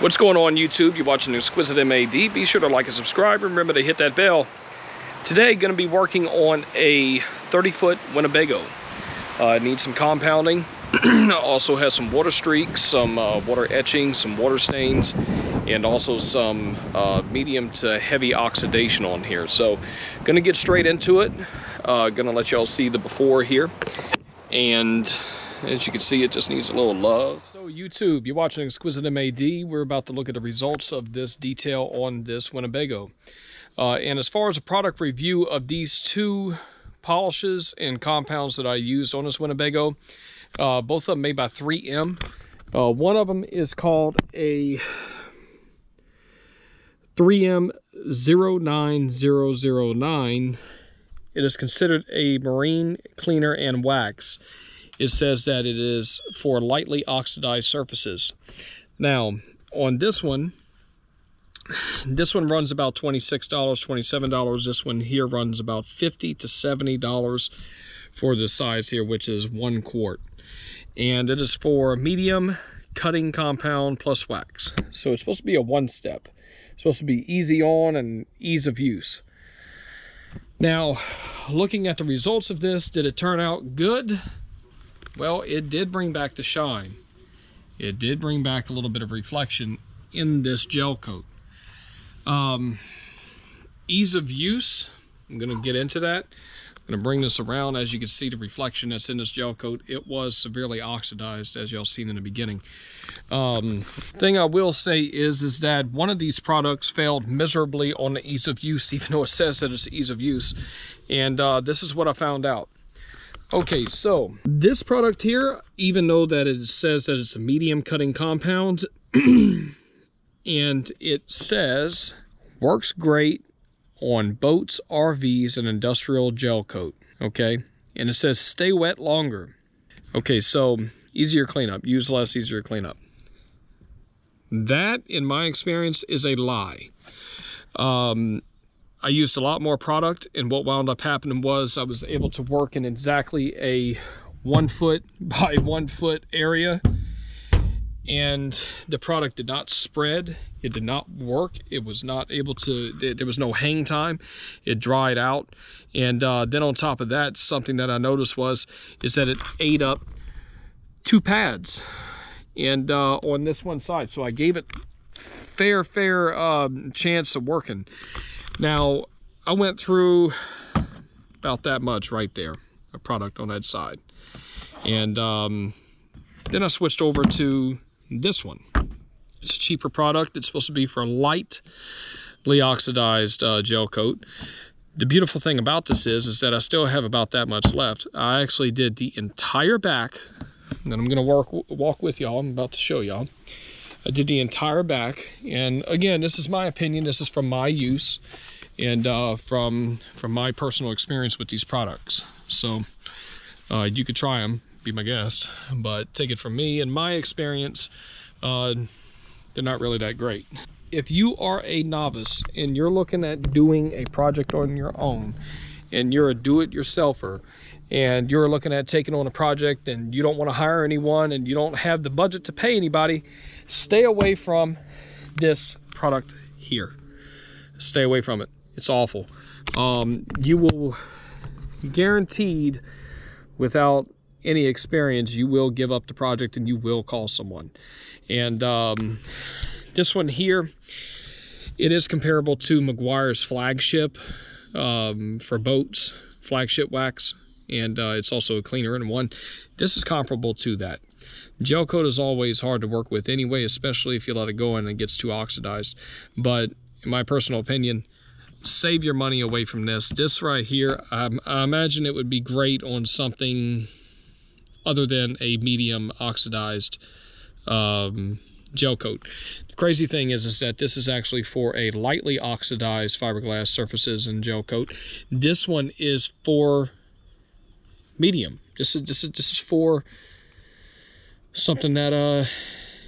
What's going on YouTube? You're watching Exquisite MAD. Be sure to like and subscribe. Remember to hit that bell. Today, going to be working on a 30-foot Winnebago. Uh, needs some compounding. also has some water streaks, some uh, water etching, some water stains, and also some uh, medium to heavy oxidation on here. So, going to get straight into it. Uh, going to let y'all see the before here. And as you can see, it just needs a little love. So YouTube, you're watching Exquisite MAD. We're about to look at the results of this detail on this Winnebago. Uh, and as far as a product review of these two polishes and compounds that I used on this Winnebago, uh, both of them made by 3M. Uh, one of them is called a 3M 09009. It is considered a marine cleaner and wax it says that it is for lightly oxidized surfaces. Now, on this one, this one runs about $26, $27. This one here runs about 50 to $70 for the size here, which is one quart. And it is for medium cutting compound plus wax. So it's supposed to be a one step. It's supposed to be easy on and ease of use. Now, looking at the results of this, did it turn out good? Well, it did bring back the shine. It did bring back a little bit of reflection in this gel coat. Um, ease of use, I'm going to get into that. I'm going to bring this around. As you can see, the reflection that's in this gel coat, it was severely oxidized, as y'all seen in the beginning. Um, thing I will say is, is that one of these products failed miserably on the ease of use, even though it says that it's ease of use. And uh, this is what I found out. Okay, so this product here, even though that it says that it's a medium cutting compound, and it says works great on boats, RVs, and industrial gel coat, okay? And it says stay wet longer. Okay, so easier cleanup, use less, easier cleanup. That, in my experience, is a lie. Um, I used a lot more product and what wound up happening was I was able to work in exactly a one foot by one foot area and the product did not spread. It did not work. It was not able to there was no hang time. It dried out. And uh, then on top of that something that I noticed was is that it ate up two pads. And uh, on this one side. So I gave it fair fair um, chance of working now, I went through about that much right there, a product on that side. And um, then I switched over to this one. It's a cheaper product. It's supposed to be for a lightly oxidized uh, gel coat. The beautiful thing about this is, is that I still have about that much left. I actually did the entire back, and I'm gonna work, walk with y'all. I'm about to show y'all. I did the entire back. And again, this is my opinion. This is from my use and uh, from from my personal experience with these products. So uh, you could try them, be my guest, but take it from me and my experience, uh, they're not really that great. If you are a novice and you're looking at doing a project on your own and you're a do-it-yourselfer and you're looking at taking on a project and you don't want to hire anyone and you don't have the budget to pay anybody, stay away from this product here. Stay away from it. It's awful. Um, you will guaranteed without any experience, you will give up the project and you will call someone. And um, this one here, it is comparable to Meguiar's flagship um, for boats, flagship wax, and uh, it's also a cleaner in one. This is comparable to that. Gel coat is always hard to work with anyway, especially if you let it go and it gets too oxidized. But in my personal opinion, save your money away from this. This right here, I, I imagine it would be great on something other than a medium oxidized um, gel coat. The crazy thing is, is that this is actually for a lightly oxidized fiberglass surfaces and gel coat. This one is for medium. This is, this is, this is for something that uh,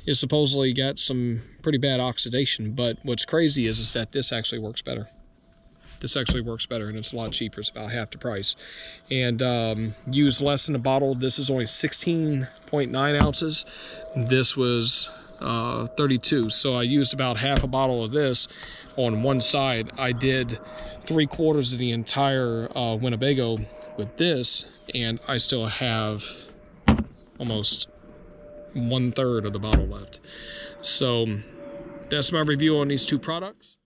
is supposedly got some pretty bad oxidation. But what's crazy is, is that this actually works better. This actually works better and it's a lot cheaper. It's about half the price. And um, use less than a bottle. This is only 16.9 ounces. This was uh, 32. So I used about half a bottle of this on one side. I did three quarters of the entire uh, Winnebago with this, and I still have almost one third of the bottle left. So that's my review on these two products.